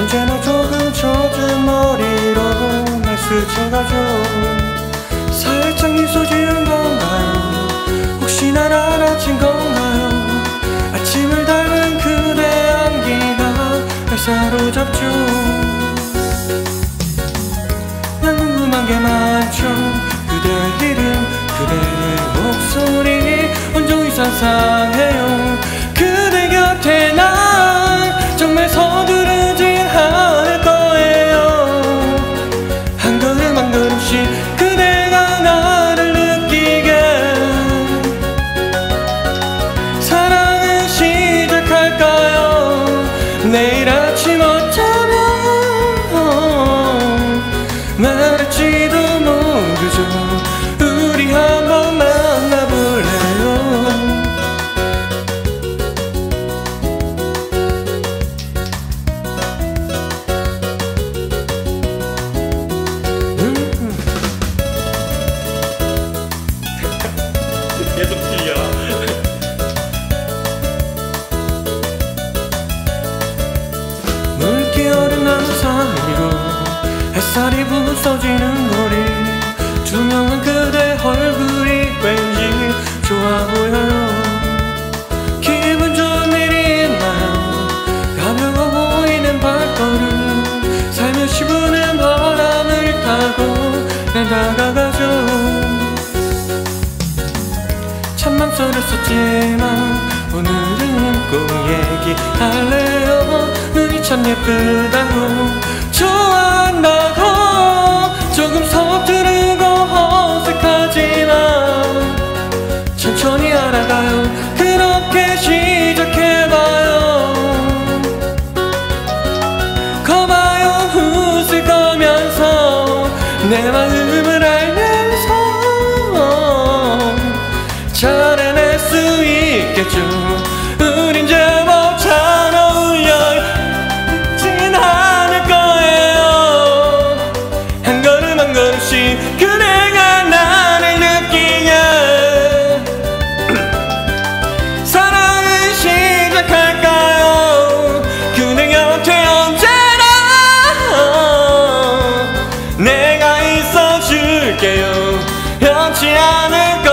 언제나 조금 젖은 머리로 날 스쳐가죠 살짝 미소 지은 건가요 혹시나 나라친 건가요 아침을 닮은 그대 안기가 날 사로잡죠. 난 궁금한 게 많죠. 그대의 이름 그대의 목소리 온종일 상상해요 계속 틀려. 물기어린 나무 사이로 햇살이 부서지는 거리 투명한 그대 얼굴이 왠지 좋아 보여요 참맘 소렸었지만 오늘은 꼭 얘기할래요. 눈이 참 예쁘다고 좋아한다고 조금 서투르고 어색하지만 천천히 알아가요. 그렇게 시작해봐요. 거봐요 웃을 거면서 내 마음을 알면 있겠죠. 우린 제법 잘 어울려진 않을 거예요. 한 걸음 한 걸음씩 그대가 나를 느끼게. 사랑을 시작할까요? 그대 곁에 언제나 내가 있어줄게요. 변치 않을 거